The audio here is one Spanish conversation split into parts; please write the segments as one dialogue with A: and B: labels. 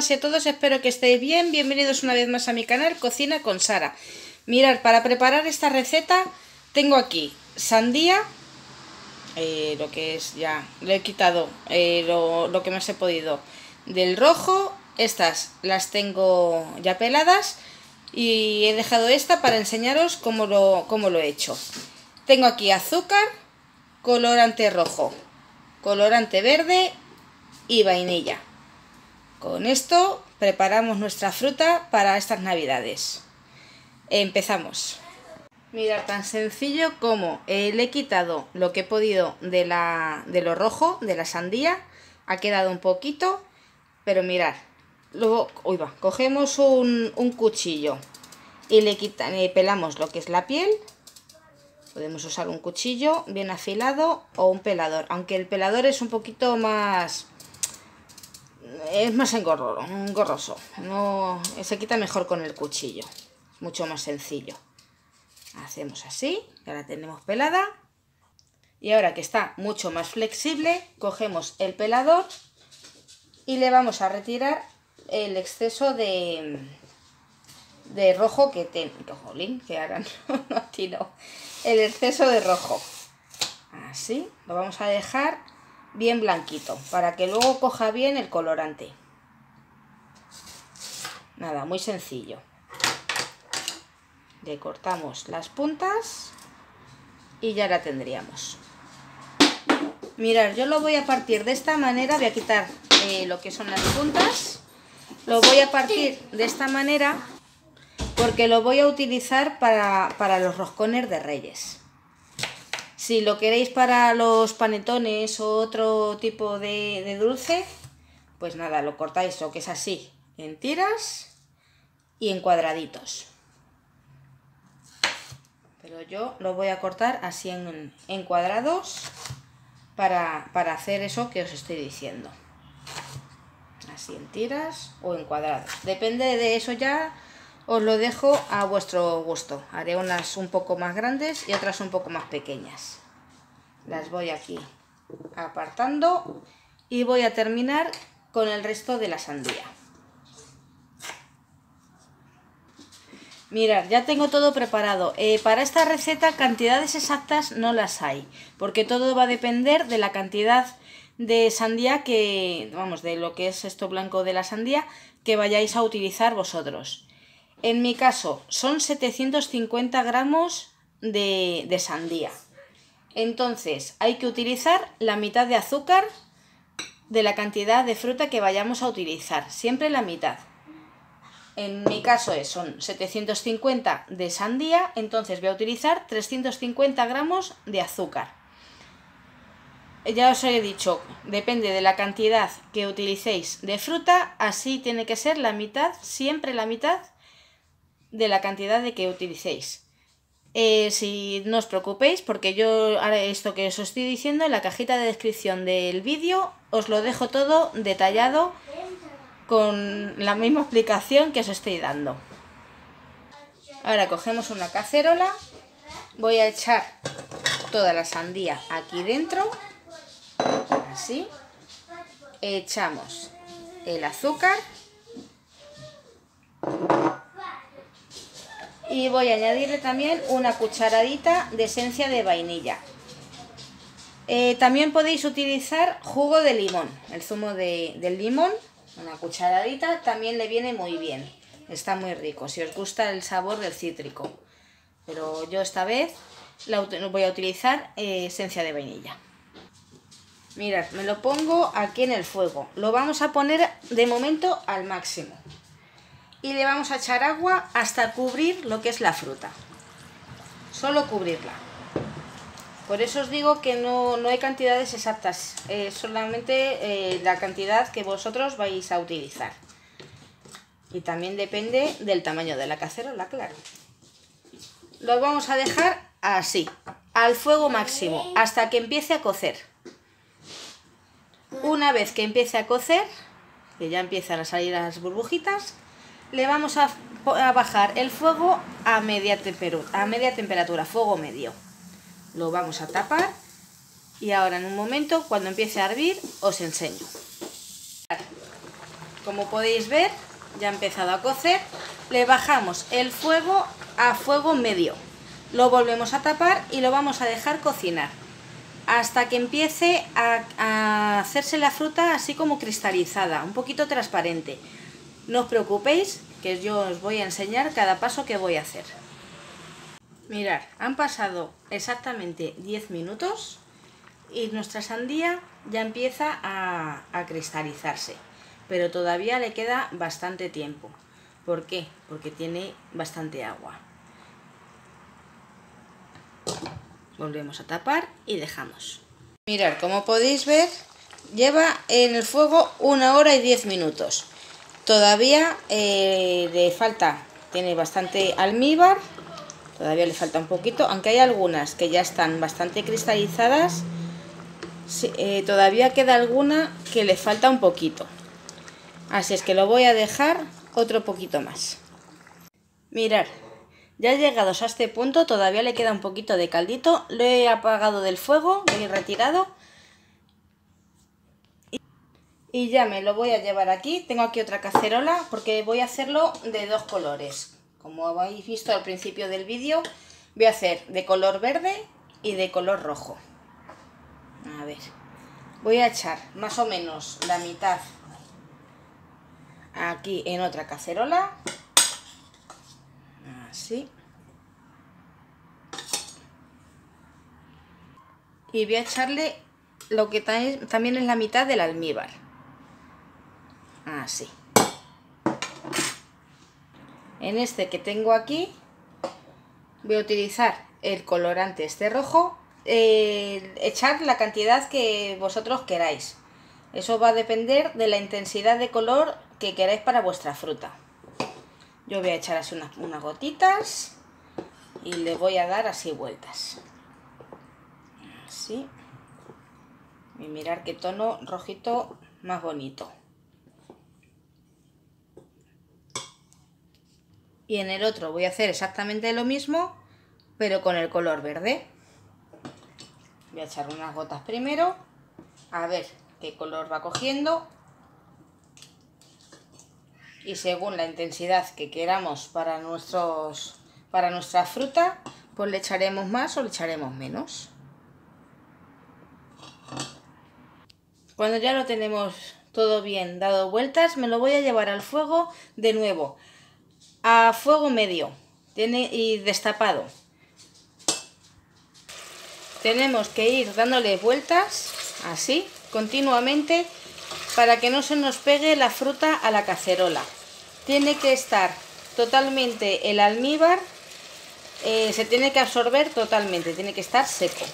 A: todas y a todos, espero que estéis bien. Bienvenidos una vez más a mi canal Cocina con Sara. Mirad, para preparar esta receta tengo aquí sandía, eh, lo que es ya, le he quitado eh, lo, lo, que más he podido del rojo. Estas las tengo ya peladas y he dejado esta para enseñaros cómo lo, cómo lo he hecho. Tengo aquí azúcar, colorante rojo, colorante verde y vainilla. Con esto preparamos nuestra fruta para estas navidades. Empezamos. Mirad, tan sencillo como eh, le he quitado lo que he podido de, la, de lo rojo, de la sandía. Ha quedado un poquito, pero mirad. Luego, uy, cogemos un, un cuchillo y le, quita, le pelamos lo que es la piel. Podemos usar un cuchillo bien afilado o un pelador, aunque el pelador es un poquito más es más engorroso, no, se quita mejor con el cuchillo, mucho más sencillo. Hacemos así, ya la tenemos pelada. Y ahora que está mucho más flexible, cogemos el pelador y le vamos a retirar el exceso de, de rojo que tiene. que ahora no, no El exceso de rojo. Así, lo vamos a dejar bien blanquito para que luego coja bien el colorante. Nada, muy sencillo. Le cortamos las puntas y ya la tendríamos. Mirad, yo lo voy a partir de esta manera, voy a quitar eh, lo que son las puntas. Lo voy a partir de esta manera porque lo voy a utilizar para, para los roscones de reyes. Si lo queréis para los panetones o otro tipo de, dulce, pues nada, lo cortáis lo que es así, en tiras y en cuadraditos. Pero yo lo voy a cortar así en, en cuadrados para, para hacer eso que os estoy diciendo. Así en tiras o en cuadrados. Depende de eso ya os lo dejo a vuestro gusto. Haré unas un poco más grandes y otras un poco más pequeñas. Las voy aquí apartando y voy a terminar con el resto de la sandía. Mirad, ya tengo todo preparado. Eh, para esta receta cantidades exactas no las hay, porque todo va a depender de la cantidad de sandía que, vamos, de lo que es esto blanco de la sandía que vayáis a utilizar vosotros. En mi caso, son 750 gramos de, de sandía. Entonces, hay que utilizar la mitad de azúcar de la cantidad de fruta que vayamos a utilizar. Siempre la mitad. En mi caso es, son 750 de sandía, entonces voy a utilizar 350 gramos de azúcar. Ya os he dicho, depende de la cantidad que utilicéis de fruta, así tiene que ser la mitad, siempre la mitad de la cantidad de que utilicéis. Eh, si no os preocupéis, porque yo haré esto que os estoy diciendo en la cajita de descripción del vídeo, os lo dejo todo detallado con la misma explicación que os estoy dando. Ahora cogemos una cacerola, voy a echar toda la sandía aquí dentro, así, echamos el azúcar y voy a añadirle también una cucharadita de esencia de vainilla. Eh, también podéis utilizar jugo de limón, el zumo de, del limón, una cucharadita, también le viene muy bien. Está muy rico, si os gusta el sabor del cítrico. Pero yo esta vez voy a utilizar eh, esencia de vainilla. Mirad, me lo pongo aquí en el fuego. Lo vamos a poner de momento al máximo y le vamos a echar agua hasta cubrir lo que es la fruta. Solo cubrirla. Por eso os digo que no, hay cantidades exactas, solamente eh, la cantidad que vosotros vais a utilizar. Y también depende del tamaño de la cacerola, claro. Lo vamos a dejar así, al fuego máximo, hasta que empiece a cocer. Una vez que empiece a cocer, que ya empiezan a salir las burbujitas, le vamos a, bajar el fuego a media, a media temperatura, fuego medio. Lo vamos a tapar y ahora en un momento, cuando empiece a hervir, os enseño. como podéis ver, ya ha empezado a cocer. Le bajamos el fuego a fuego medio. Lo volvemos a tapar y lo vamos a dejar cocinar hasta que empiece a, hacerse la fruta así como cristalizada, un poquito transparente. No os preocupéis, que yo os voy a enseñar cada paso que voy a hacer. Mirad, han pasado exactamente 10 minutos y nuestra sandía ya empieza a, cristalizarse, pero todavía le queda bastante tiempo. ¿Por qué? Porque tiene bastante agua. Volvemos a tapar y dejamos. Mirad, como podéis ver, lleva en el fuego una hora y 10 minutos. Todavía eh, le falta, tiene bastante almíbar, todavía le falta un poquito, aunque hay algunas que ya están bastante cristalizadas, eh, todavía queda alguna que le falta un poquito. Así es que lo voy a dejar otro poquito más. Mirad, ya llegados a este punto, todavía le queda un poquito de caldito. Lo he apagado del fuego, lo he retirado. Y ya me lo voy a llevar aquí. Tengo aquí otra cacerola porque voy a hacerlo de dos colores. Como habéis visto al principio del vídeo, voy a hacer de color verde y de color rojo. A ver, voy a echar más o menos la mitad aquí en otra cacerola así. Y voy a echarle lo que también es la mitad del almíbar. Así. En este que tengo aquí voy a utilizar el colorante este rojo. Eh, echar la cantidad que vosotros queráis. Eso va a depender de la intensidad de color que queráis para vuestra fruta. Yo voy a echar así unas, gotitas y le voy a dar así vueltas. Así. Y mirar qué tono rojito más bonito. Y en el otro voy a hacer exactamente lo mismo, pero con el color verde. Voy a echar unas gotas primero, a ver qué color va cogiendo y según la intensidad que queramos para, nuestros, para nuestra fruta, pues le echaremos más o le echaremos menos. Cuando ya lo tenemos todo bien dado vueltas, me lo voy a llevar al fuego de nuevo, a fuego medio tiene, y destapado. Tenemos que ir dándole vueltas, así, continuamente, para que no se nos pegue la fruta a la cacerola. Tiene que estar totalmente el almíbar, eh, se tiene que absorber totalmente, tiene que estar seco.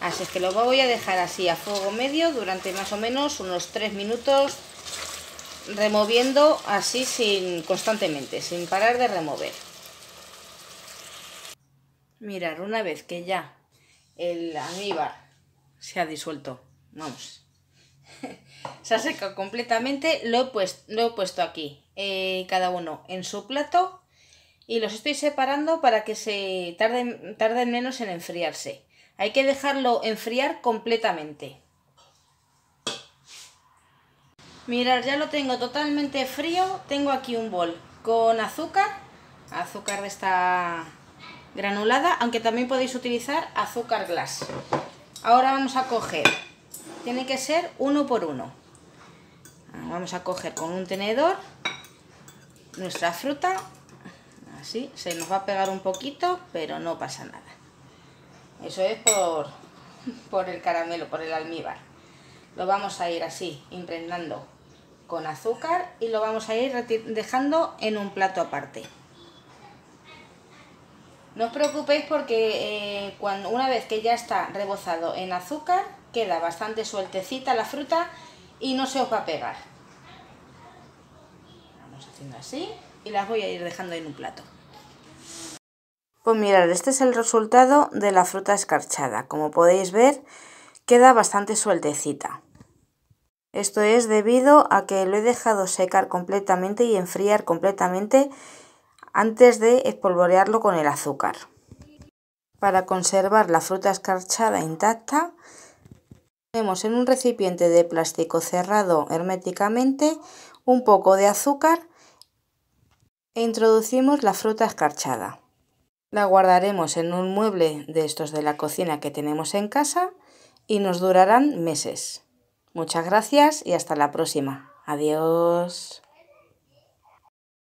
A: Así es que lo voy a dejar así a fuego medio durante más o menos unos 3 minutos removiendo así sin constantemente, sin parar de remover. Mirar, una vez que ya el almíbar se ha disuelto, vamos, se ha secado completamente, lo he, puesto, lo he puesto aquí, eh, cada uno en su plato y los estoy separando para que se tarden, tarden menos en enfriarse. Hay que dejarlo enfriar completamente. Mirad, ya lo tengo totalmente frío. Tengo aquí un bol con azúcar, azúcar de esta granulada, aunque también podéis utilizar azúcar glass. Ahora vamos a coger tiene que ser uno por uno. Ah, vamos a coger con un tenedor nuestra fruta. Así, se nos va a pegar un poquito, pero no pasa nada. Eso es por, por el caramelo, por el almíbar. Lo vamos a ir así, impregnando con azúcar y lo vamos a ir dejando en un plato aparte. No os preocupéis porque eh, cuando, una vez que ya está rebozado en azúcar, queda bastante sueltecita la fruta y no se os va a pegar. Vamos haciendo así y las voy a ir dejando en un plato. Pues mirad, este es el resultado de la fruta escarchada. Como podéis ver, queda bastante sueltecita. Esto es debido a que lo he dejado secar completamente y enfriar completamente antes de espolvorearlo con el azúcar. Para conservar la fruta escarchada intacta, Ponemos en un recipiente de plástico cerrado herméticamente un poco de azúcar e introducimos la fruta escarchada. La guardaremos en un mueble de estos de la cocina que tenemos en casa y nos durarán meses. Muchas gracias y hasta la próxima. Adiós.